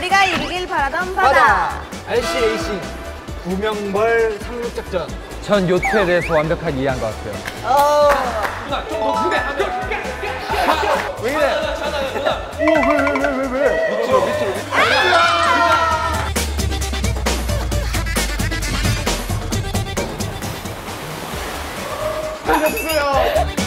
우리가 이기길 바라던 바다. 바다. RCAC 구명벌 상륙작전. 전 요트에 대해서 완벽하게 이해한 것 같아요. 어. 좀더 크게. 왜 이래? 아, 오왜왜왜 왜 왜? 밑으로 밑으로 밑으로. 살렸어요.